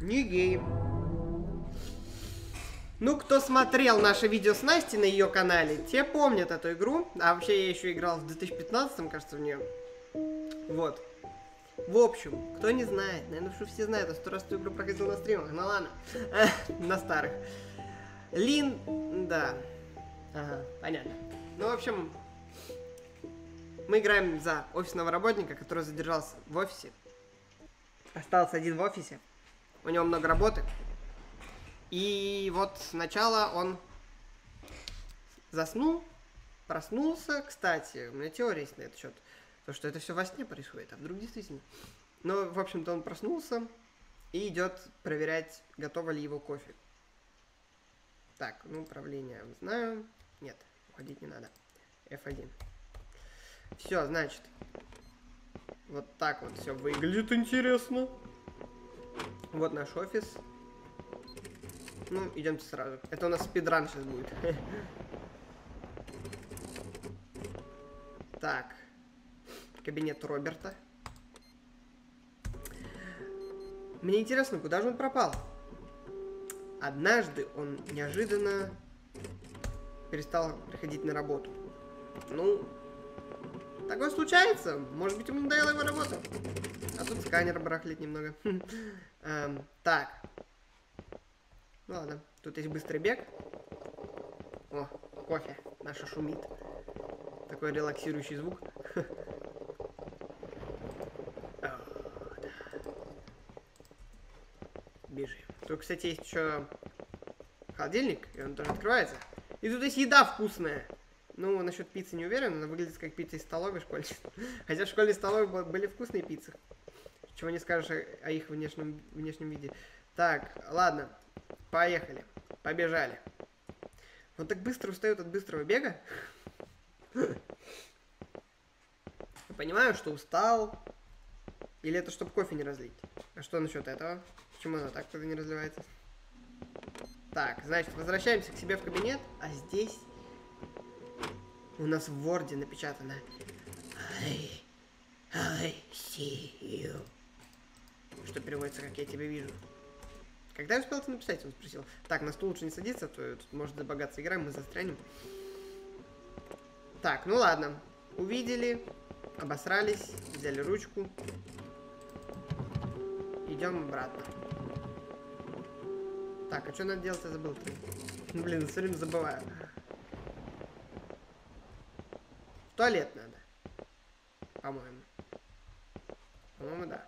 Не гей. Ну, кто смотрел наше видео с Настей на ее канале, те помнят эту игру. А вообще я еще играл в 2015, кажется, в нее. Вот. В общем, кто не знает, наверное, что все знают, я сто раз эту игру проходил на стримах, ну ладно, на старых. Лин, да, ага, понятно. Ну, в общем, мы играем за офисного работника, который задержался в офисе. Остался один в офисе. У него много работы. И вот сначала он заснул, проснулся. Кстати, у меня теория есть на этот счет. То, что это все во сне происходит, а вдруг действительно. Но, в общем-то, он проснулся и идет проверять, готово ли его кофе. Так, ну, управление знаю. Нет, уходить не надо. F1. Все, значит. Вот так вот все выглядит интересно. Вот наш офис. Ну, идемте сразу. Это у нас спидран сейчас будет. Так. Кабинет Роберта. Мне интересно, куда же он пропал? Однажды он неожиданно перестал приходить на работу. Ну, такое случается. Может быть, ему надоела его работа. А тут сканер барахлит немного. Эм, так. Ну ладно, тут есть быстрый бег. О, кофе. Наша шумит. Такой релаксирующий звук. Бежим. Тут, кстати, есть еще холодильник, и он тоже открывается. И тут есть еда вкусная. Ну, насчет пиццы не уверен, она выглядит как пицца из столовой школьной. Хотя в школьной столовой были вкусные пиццы. Чего не скажешь о, их внешнем, внешнем виде. Так, ладно, поехали, побежали. Он так быстро устает от быстрого бега. Я понимаю, что устал. Или это чтобы кофе не разлить? А что насчет этого? Почему она так тогда не разливается? Так, значит, возвращаемся к себе в кабинет, а здесь у нас в Word напечатано I, I see you. Что переводится, как я тебя вижу. Когда я успел это написать, он спросил. Так, на стул лучше не садиться, а то тут может забагаться игра, мы застрянем. Так, ну ладно. Увидели, обосрались, взяли ручку. Идем обратно. Так, а что надо делать, я забыл. Блин, все время забываю. В туалет надо. По-моему. По-моему, да.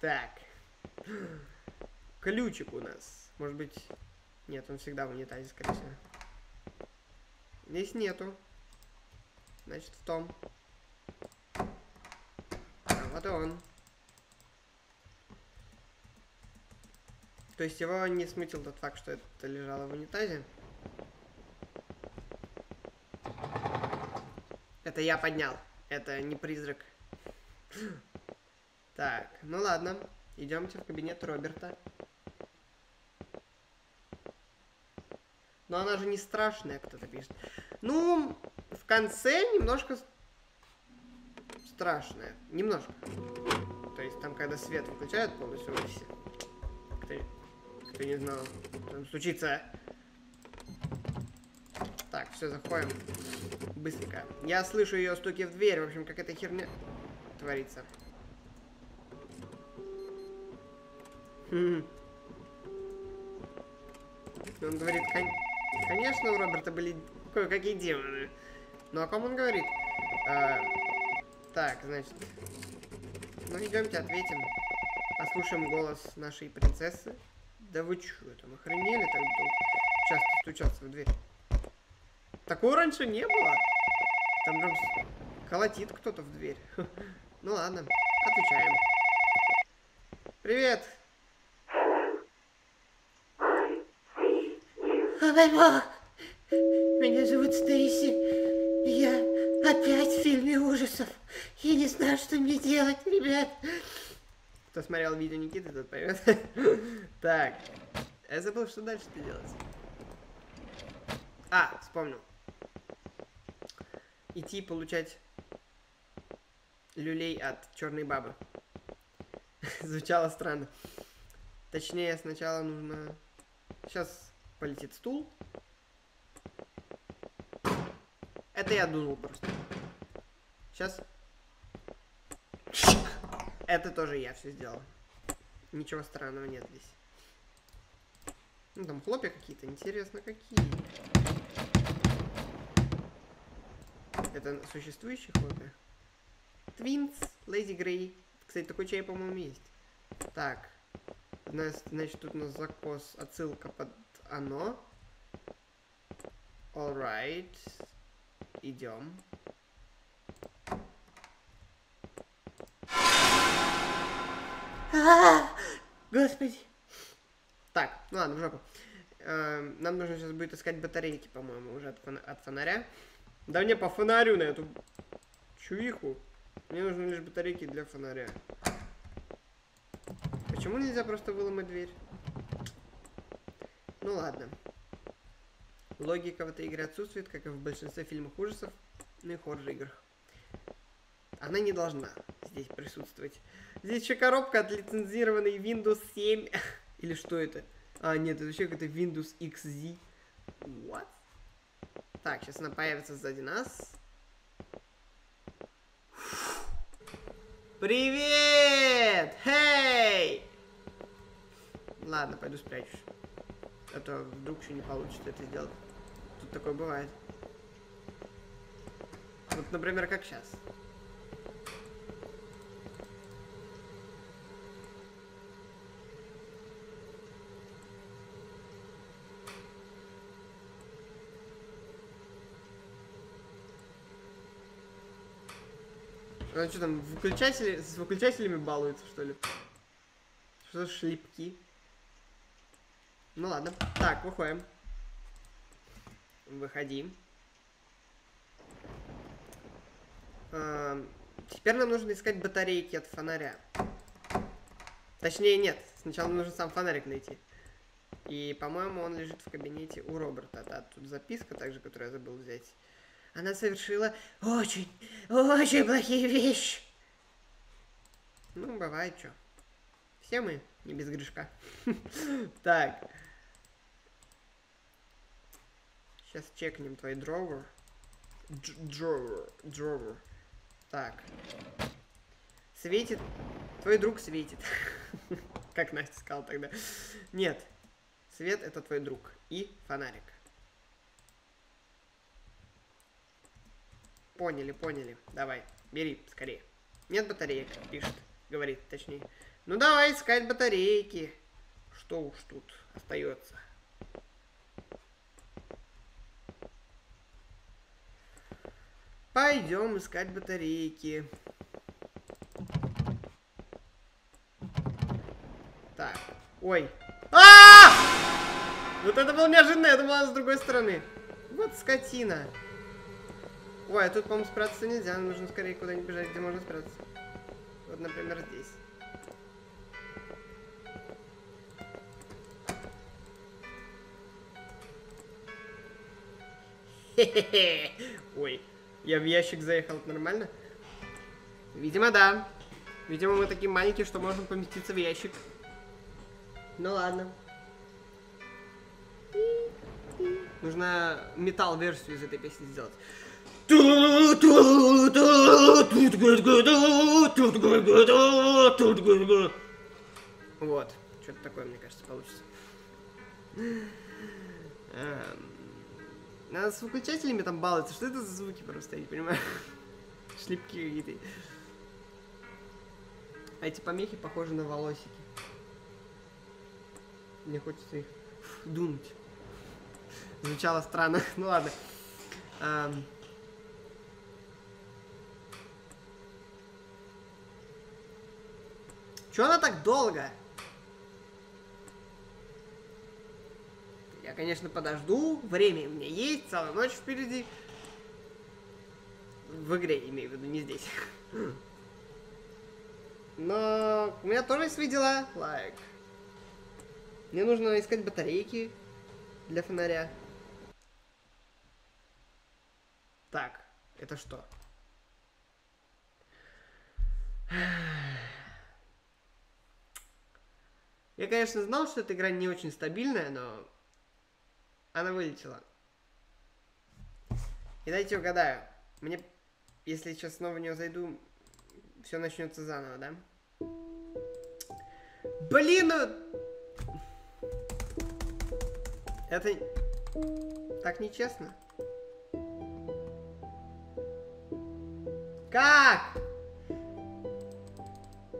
Так. Ключик у нас. Может быть... Нет, он всегда в унитазе, скорее всего. Здесь нету. Значит, в том. А вот и он. То есть его не смутил тот факт, что это лежало в унитазе. Это я поднял. Это не призрак. Так, ну ладно. Идемте в кабинет Роберта. Но она же не страшная, кто-то пишет. Ну, в конце немножко страшная. Немножко. То есть там, когда свет выключают полностью в офисе. Кто не знал, там случится. Так, все, заходим. Быстренько. Я слышу ее стуки в дверь. В общем, как эта херня творится. Хм. Он говорит, кон... конечно, у Роберта были кое-какие демоны. Ну, о ком он говорит? А, так, значит... Ну, идемте, ответим. Послушаем голос нашей принцессы. Да вы чё, там охренели так часто стучаться в дверь? Такого раньше не было. Там прям колотит кто-то в дверь. Ну ладно, отвечаем. Привет! О мой бог! Меня зовут Стейси. Я опять в фильме ужасов. Я не знаю, что мне делать, ребят. Кто смотрел видео Никиты, тот поймет. Так. Я забыл, что дальше-то делать. А, вспомнил. Идти получать люлей от черной бабы. Звучало странно. Точнее, сначала нужно... Сейчас полетит стул. Это я дунул просто. Сейчас. Это тоже я все сделал. Ничего странного нет здесь. Ну, там хлопья какие-то. Интересно, какие. Это существующие хлопья? Твинс, Лейзи Грей. Кстати, такой чай, по-моему, есть. Так. Значит, тут у нас закос, отсылка под оно. Alright. Идем. А, Господи. Так, ну ладно, в жопу. Эм, Нам нужно сейчас будет искать батарейки, по-моему, уже от, фона- от фонаря. Да мне по фонарю на эту чувиху. Мне нужны лишь батарейки для фонаря. Почему нельзя просто выломать дверь? Ну ладно. Логика в этой игре отсутствует, как и в большинстве фильмов ужасов ну и хоррор-играх. Она не должна здесь присутствовать. Здесь еще коробка от лицензированной Windows 7. Или что это? А, нет, это вообще какой-то Windows XZ. What? Так, сейчас она появится сзади нас. Привет! Хей! Ладно, пойду спрячусь. А то вдруг еще не получится это сделать. Тут такое бывает. Вот, например, как сейчас. А что там, выключатели, с выключателями балуется, что ли? Что за шлепки? Ну ладно. Так, выходим. Выходи. Эм, теперь нам нужно искать батарейки от фонаря. Точнее, нет. Сначала нужно сам фонарик найти. И, по-моему, он лежит в кабинете у Роберта. Да, тут записка также, которую я забыл взять. Она совершила Очень, очень плохие вещи. Ну, бывает что. Все мы не без грешка. Так. Сейчас чекнем твой дровер. Дровер. Дровер. Так. Светит. Твой друг светит. Как Настя сказала тогда. Нет. Свет это твой друг. И фонарик. Поняли, поняли. Давай, бери скорее. Нет батареек, пишет. Говорит, точнее. Ну давай искать батарейки. Что уж тут остается. Пойдем искать батарейки. Так. Ой. А! Вот это было неожиданно, я думала, с другой стороны. Вот скотина. Ой, а тут, по-моему, спрятаться нельзя. Нужно скорее куда-нибудь бежать, где можно спрятаться. Вот, например, здесь. Хе-хе-хе. Ой, я в ящик заехал, нормально? Видимо, да. Видимо, мы такие маленькие, что можем поместиться в ящик. Ну ладно. Нужно металл-версию из этой песни сделать. Вот. Что-то такое, мне кажется, получится. Эм, Надо с выключателями там баловаться. Что это за звуки просто, я не понимаю. Шлепки какие-то. А эти помехи похожи на волосики. Мне хочется их дунуть. Звучало странно. ну ладно. Эм, Чё она так долго? Я, конечно, подожду. Время у меня есть, целая ночь впереди. В игре, имею в виду, не здесь. Но у меня тоже есть свои дела. Лайк. Мне нужно искать батарейки для фонаря. Так, это что? Я, конечно, знал, что эта игра не очень стабильная, но она вылетела. И дайте угадаю. Мне, если сейчас снова в нее зайду, все начнется заново, да? Блин, ну... Это так нечестно. Как?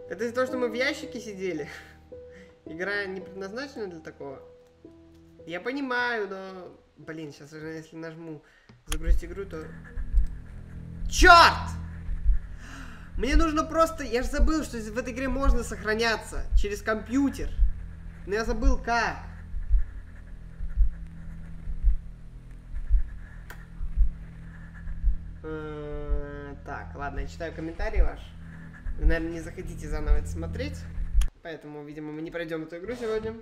Это из-за того, что мы в ящике сидели? Игра не предназначена для такого. Я понимаю, но... Блин, сейчас уже если нажму загрузить игру, то... Черт! Мне нужно просто... Я же забыл, что в этой игре можно сохраняться через компьютер. Но я забыл как. Э, Так, ладно, я читаю комментарии ваш. Вы, наверное, не захотите заново это смотреть. Поэтому, видимо, мы не пройдем эту игру сегодня.